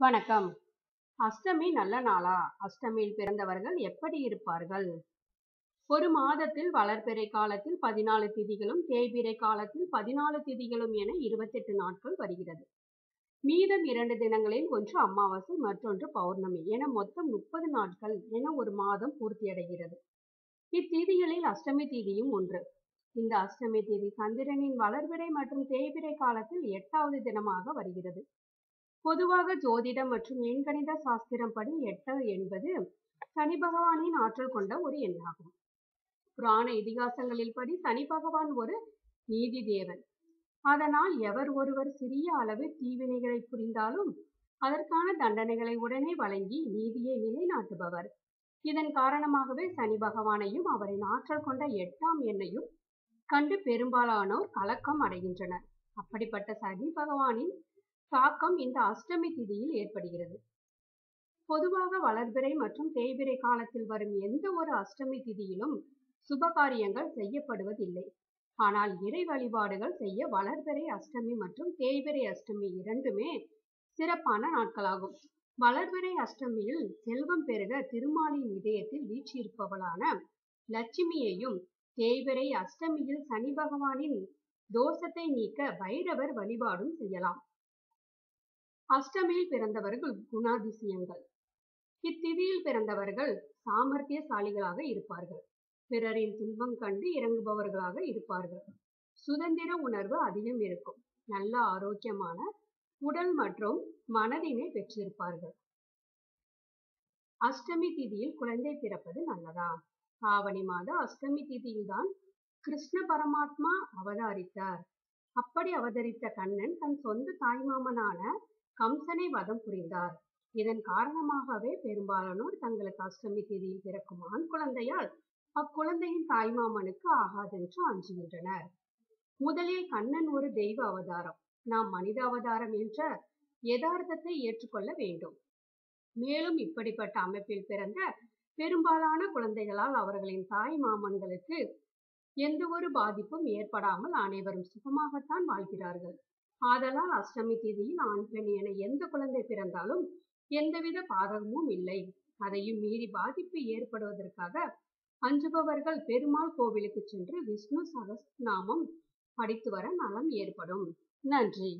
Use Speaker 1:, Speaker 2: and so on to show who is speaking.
Speaker 1: வணக்கம். அஷ்டமி நல்ல நாளா? அஷ்டமியில் பிறந்தவர்கள் எப்படி இருப்பார்கள்? ஒரு மாதத்தில் வளர்பிறை காலத்தில் பதினாலு திதிகளும் தேய்பிறை காலத்தில் பதினாலு திதிகளும் என இருபத்தெட்டு நாட்கள் வருகிறது. மீதம் இரண்டு தினங்களில் ஒன்று அமாவாசை மற்றொன்று பௌர்ணமி என மொத்தம் முப்பது நாட்கள் என ஒரு மாதம் பூர்த்தியடைகிறது. இத்திதிகளில் அஷ்டமி தீதியும் ஒன்று. இந்த அஷ்டமி தேதி சந்திரனின் வளர்பிறை மற்றும் தேய்பிறை காலத்தில் எட்டாவது தினமாக வருகிறது. பொதுவாக ஜோதிடம் மற்றும் எண்கணித சாஸ்திரம் படி எட்டு என்பது சனி பகவானின் ஆற்றல் கொண்ட ஒரு எண்ணாகும். புராண இதிகாசங்களில் படி சனி பகவான் ஒரு நீதி தேவன். அதனால் எவர் ஒருவர் சிறிய அளவு தீவினைகளை புரிந்தாலும் அதற்கான தண்டனைகளை உடனே வழங்கி நீதியை நிலைநாட்டுபவர். இதன் காரணமாகவே சனி பகவானையும் அவரின் ஆற்றல் கொண்ட எட்டாம் எண்ணையும் கண்டு பெரும்பாலானோர் கலக்கம் அடைகின்றனர். அப்படிப்பட்ட சனி பகவானின் தாக்கம் இந்த அஷ்டமி திதியில் ஏற்படுகிறது. பொதுவாக வளர்பிறை மற்றும் தேய்பிறை காலத்தில் வரும் எந்த ஒரு அஷ்டமி திதியிலும் சுபகாரியங்கள் செய்யப்படுவதில்லை. ஆனால் இறை வழிபாடுகள் செய்ய வளர்பிறை அஷ்டமி மற்றும் தேய்பிறை அஷ்டமி இரண்டுமே சிறப்பான நாட்களாகும். வளர்பிறை அஷ்டமியில் செல்வம் பெருக திருமாலின் இதயத்தில் வீற்றிருப்பவளான லட்சுமியையும் தேய்பிறை அஷ்டமியில் சனி பகவானின் தோஷத்தை நீக்க பைரவர் வழிபாடும் செய்யலாம். அஷ்டமியில் பிறந்தவர்கள் குணாதிசயங்கள். இத்திதியில் பிறந்தவர்கள் சாமர்த்தியசாலிகளாக இருப்பார்கள். பிறரின் துன்பம் கண்டு இறங்குபவர்களாக இருப்பார்கள். சுதந்திர உணர்வு அதிகம் இருக்கும். நல்ல ஆரோக்கியமான உடல் மற்றும் மனதினை பெற்றிருப்பார்கள். அஷ்டமி திதியில் குழந்தை பிறப்பது நல்லதா? ஆவணி மாத அஷ்டமி திதியில்தான் கிருஷ்ண பரமாத்மா அவதாரித்தார். அப்படி அவதரித்த கண்ணன் தன் சொந்த தாய்மாமனான கம்சனை வதம் புரிந்தார். இதன் காரணமாகவே பெரும்பாலானோர் தங்களுக்கு அஷ்டமி தேதியில் பிறக்கும் ஆண் குழந்தையால் அக்குழந்தையின் தாய்மாமனுக்கு ஆகாதென்று அஞ்சுகின்றனர். முதலில் கண்ணன் ஒரு தெய்வ அவதாரம் நாம் மனித அவதாரம் என்ற யதார்த்தத்தை ஏற்றுக்கொள்ள வேண்டும். மேலும் இப்படிப்பட்ட அமைப்பில் பிறந்த பெரும்பாலான குழந்தைகளால் அவர்களின் தாய் மாமன்களுக்கு எந்த ஒரு பாதிப்பும் ஏற்படாமல் அனைவரும் சுகமாகத்தான் வாழ்கிறார்கள். ஆதலால் அஷ்டமி தேதியில் ஆண் பெண் என எந்த குழந்தை பிறந்தாலும் எந்தவித பாதகமும் இல்லை. அதையும் மீறி பாதிப்பு ஏற்படுவதற்காக அஞ்சுபவர்கள் பெருமாள் கோவிலுக்கு சென்று விஷ்ணு சகஸ்நாமம் படித்து வர நலம் ஏற்படும். நன்றி.